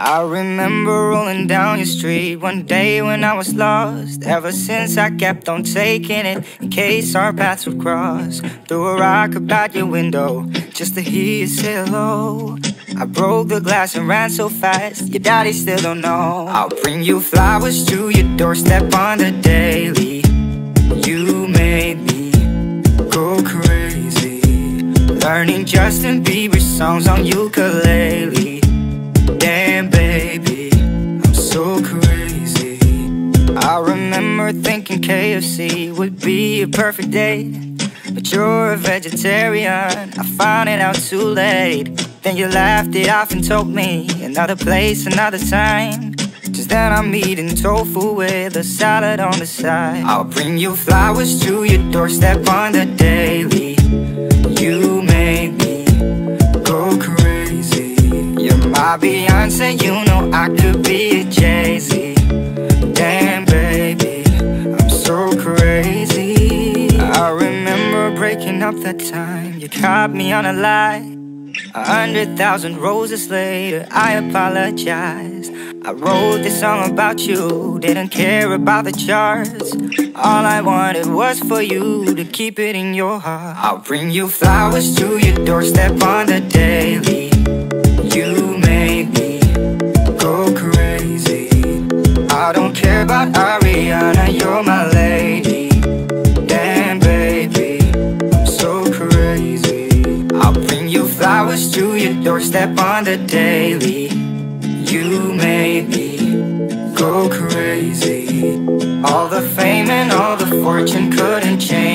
I remember rolling down your street one day when I was lost. Ever since I kept on taking it in case our paths would cross. Threw a rock about your window just to hear you say hello. I broke the glass and ran so fast, your daddy still don't know. I'll bring you flowers to your doorstep on the daily. You made me go crazy. Learning Justin Bieber songs on ukulele. Remember thinking KFC would be a perfect date. But you're a vegetarian, I found it out too late. Then you laughed it off and told me another place, another time. Just then I'm eating tofu with a salad on the side. I'll bring you flowers to your doorstep on the daily. You made me go crazy. You're my Beyonce, up that time. You caught me on a lie. A hundred thousand roses later, I apologize. I wrote this song about you, didn't care about the charts. All I wanted was for you to keep it in your heart. I'll bring you flowers to your doorstep on the daily. You made me go crazy. I don't care about Ariana, you're my you flowers to your doorstep on the daily. You made me go crazy. All the fame and all the fortune couldn't change.